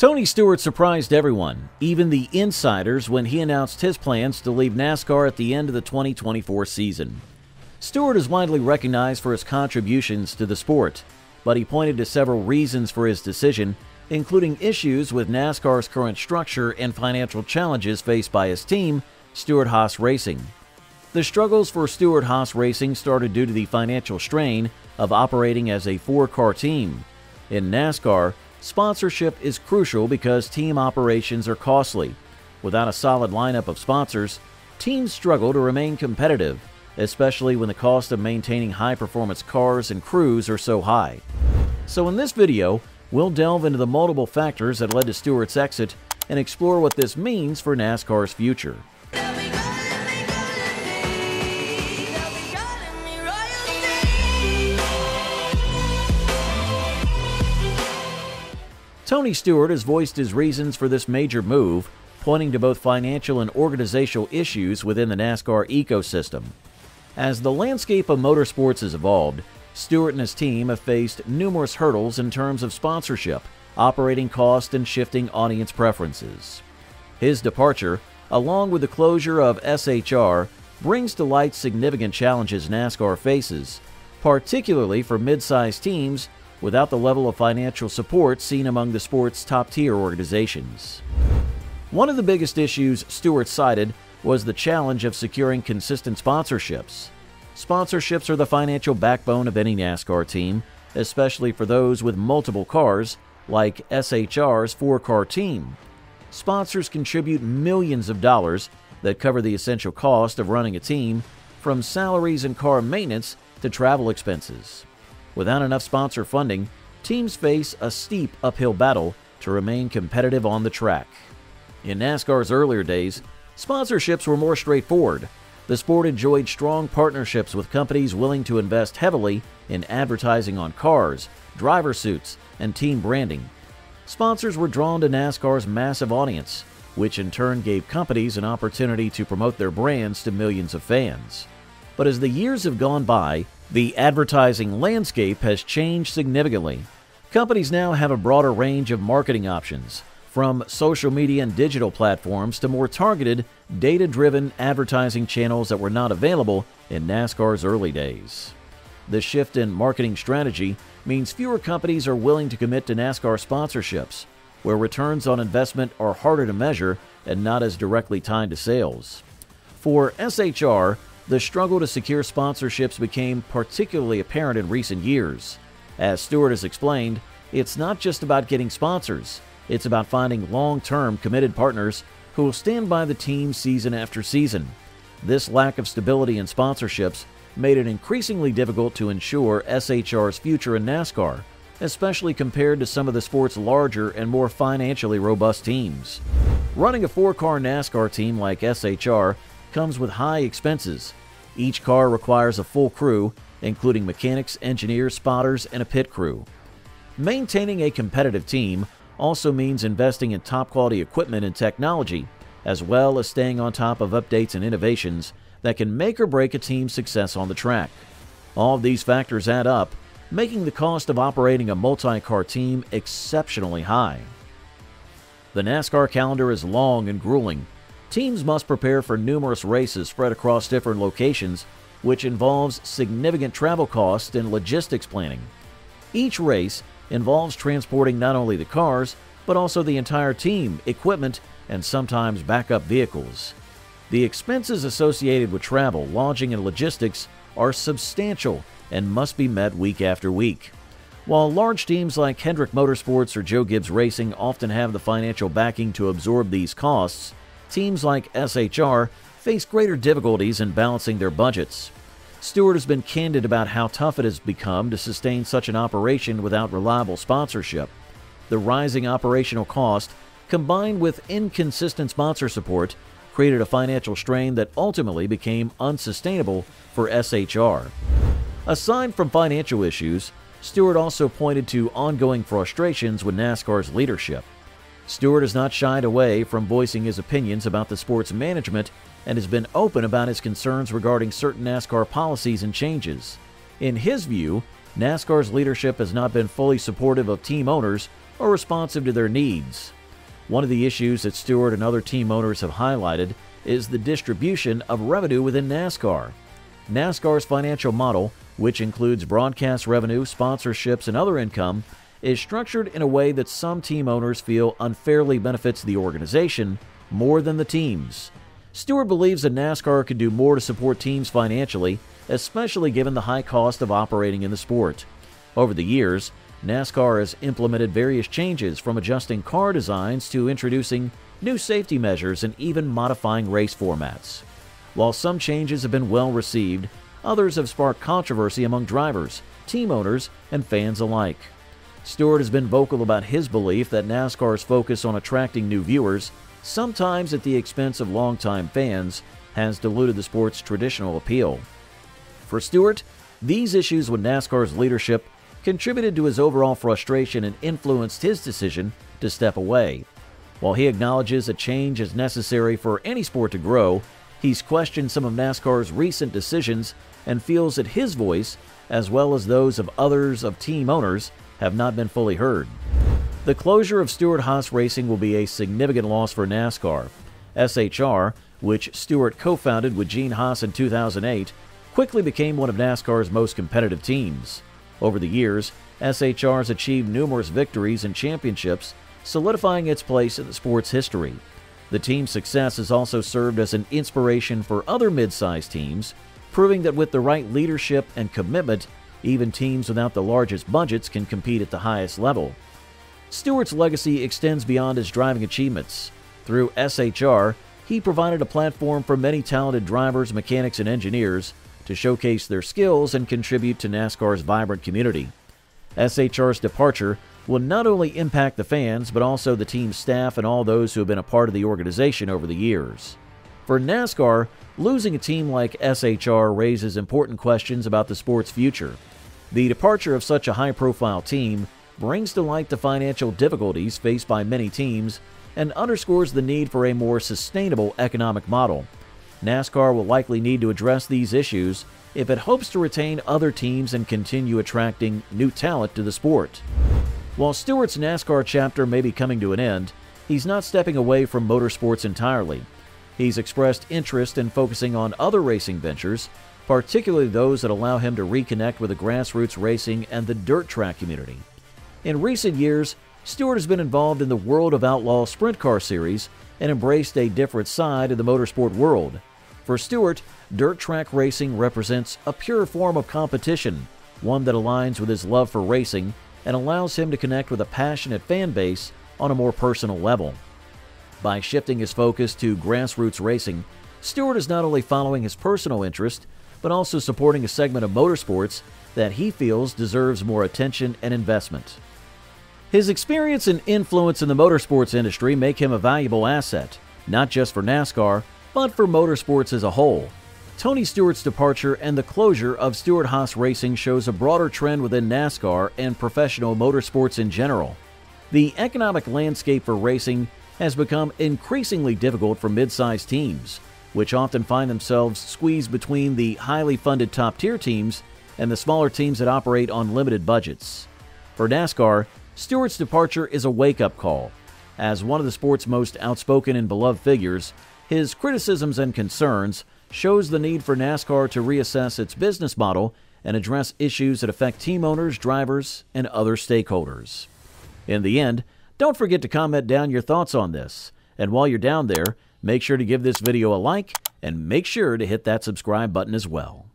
Tony Stewart surprised everyone, even the insiders, when he announced his plans to leave NASCAR at the end of the 2024 season. Stewart is widely recognized for his contributions to the sport, but he pointed to several reasons for his decision, including issues with NASCAR's current structure and financial challenges faced by his team, Stewart Haas Racing. The struggles for Stewart Haas Racing started due to the financial strain of operating as a four car team. In NASCAR, Sponsorship is crucial because team operations are costly. Without a solid lineup of sponsors, teams struggle to remain competitive, especially when the cost of maintaining high performance cars and crews are so high. So, in this video, we'll delve into the multiple factors that led to Stewart's exit and explore what this means for NASCAR's future. Tony Stewart has voiced his reasons for this major move, pointing to both financial and organizational issues within the NASCAR ecosystem. As the landscape of motorsports has evolved, Stewart and his team have faced numerous hurdles in terms of sponsorship, operating cost, and shifting audience preferences. His departure, along with the closure of SHR, brings to light significant challenges NASCAR faces, particularly for mid sized teams without the level of financial support seen among the sport's top tier organizations. One of the biggest issues Stewart cited was the challenge of securing consistent sponsorships. Sponsorships are the financial backbone of any NASCAR team, especially for those with multiple cars, like SHR's four car team. Sponsors contribute millions of dollars that cover the essential cost of running a team, from salaries and car maintenance to travel expenses. Without enough sponsor funding, teams face a steep uphill battle to remain competitive on the track. In NASCAR's earlier days, sponsorships were more straightforward. The sport enjoyed strong partnerships with companies willing to invest heavily in advertising on cars, driver suits, and team branding. Sponsors were drawn to NASCAR's massive audience, which in turn gave companies an opportunity to promote their brands to millions of fans. But as the years have gone by, the advertising landscape has changed significantly. Companies now have a broader range of marketing options, from social media and digital platforms to more targeted, data driven advertising channels that were not available in NASCAR's early days. The shift in marketing strategy means fewer companies are willing to commit to NASCAR sponsorships, where returns on investment are harder to measure and not as directly tied to sales. For SHR, the struggle to secure sponsorships became particularly apparent in recent years. As Stewart has explained, it's not just about getting sponsors, it's about finding long term committed partners who will stand by the team season after season. This lack of stability in sponsorships made it increasingly difficult to ensure SHR's future in NASCAR, especially compared to some of the sport's larger and more financially robust teams. Running a four car NASCAR team like SHR comes with high expenses, each car requires a full crew, including mechanics, engineers, spotters, and a pit crew. Maintaining a competitive team also means investing in top quality equipment and technology, as well as staying on top of updates and innovations that can make or break a team's success on the track. All of these factors add up, making the cost of operating a multi car team exceptionally high. The NASCAR calendar is long and grueling, Teams must prepare for numerous races spread across different locations, which involves significant travel costs and logistics planning. Each race involves transporting not only the cars, but also the entire team, equipment, and sometimes backup vehicles. The expenses associated with travel, lodging, and logistics are substantial and must be met week after week. While large teams like Hendrick Motorsports or Joe Gibbs Racing often have the financial backing to absorb these costs, teams like SHR face greater difficulties in balancing their budgets. Stewart has been candid about how tough it has become to sustain such an operation without reliable sponsorship. The rising operational cost, combined with inconsistent sponsor support, created a financial strain that ultimately became unsustainable for SHR. Aside from financial issues, Stewart also pointed to ongoing frustrations with NASCAR's leadership. Stewart has not shied away from voicing his opinions about the sport's management and has been open about his concerns regarding certain NASCAR policies and changes. In his view, NASCAR's leadership has not been fully supportive of team owners or responsive to their needs. One of the issues that Stewart and other team owners have highlighted is the distribution of revenue within NASCAR. NASCAR's financial model, which includes broadcast revenue, sponsorships, and other income, is structured in a way that some team owners feel unfairly benefits the organization more than the teams. Stewart believes that NASCAR could do more to support teams financially, especially given the high cost of operating in the sport. Over the years, NASCAR has implemented various changes from adjusting car designs to introducing new safety measures and even modifying race formats. While some changes have been well received, others have sparked controversy among drivers, team owners, and fans alike. Stewart has been vocal about his belief that NASCAR's focus on attracting new viewers, sometimes at the expense of longtime fans, has diluted the sport's traditional appeal. For Stewart, these issues with NASCAR's leadership contributed to his overall frustration and influenced his decision to step away. While he acknowledges a change is necessary for any sport to grow, he's questioned some of NASCAR's recent decisions and feels that his voice, as well as those of others of team owners, have not been fully heard. The closure of Stewart Haas Racing will be a significant loss for NASCAR. SHR, which Stewart co founded with Gene Haas in 2008, quickly became one of NASCAR's most competitive teams. Over the years, SHR has achieved numerous victories and championships, solidifying its place in the sport's history. The team's success has also served as an inspiration for other mid sized teams, proving that with the right leadership and commitment, even teams without the largest budgets can compete at the highest level. Stewart's legacy extends beyond his driving achievements. Through SHR, he provided a platform for many talented drivers, mechanics, and engineers to showcase their skills and contribute to NASCAR's vibrant community. SHR's departure will not only impact the fans, but also the team's staff and all those who have been a part of the organization over the years. For NASCAR, losing a team like SHR raises important questions about the sport's future. The departure of such a high profile team brings to light the financial difficulties faced by many teams and underscores the need for a more sustainable economic model. NASCAR will likely need to address these issues if it hopes to retain other teams and continue attracting new talent to the sport. While Stewart's NASCAR chapter may be coming to an end, he's not stepping away from motorsports entirely. He's expressed interest in focusing on other racing ventures, particularly those that allow him to reconnect with the grassroots racing and the dirt track community. In recent years, Stewart has been involved in the World of Outlaw Sprint Car Series and embraced a different side of the motorsport world. For Stewart, dirt track racing represents a pure form of competition, one that aligns with his love for racing and allows him to connect with a passionate fan base on a more personal level. By shifting his focus to grassroots racing, Stewart is not only following his personal interest, but also supporting a segment of motorsports that he feels deserves more attention and investment. His experience and influence in the motorsports industry make him a valuable asset, not just for NASCAR, but for motorsports as a whole. Tony Stewart's departure and the closure of Stewart Haas Racing shows a broader trend within NASCAR and professional motorsports in general. The economic landscape for racing has become increasingly difficult for mid sized teams, which often find themselves squeezed between the highly funded top tier teams and the smaller teams that operate on limited budgets. For NASCAR, Stewart's departure is a wake up call. As one of the sport's most outspoken and beloved figures, his criticisms and concerns shows the need for NASCAR to reassess its business model and address issues that affect team owners, drivers, and other stakeholders. In the end, don't forget to comment down your thoughts on this. And while you're down there, Make sure to give this video a like and make sure to hit that subscribe button as well.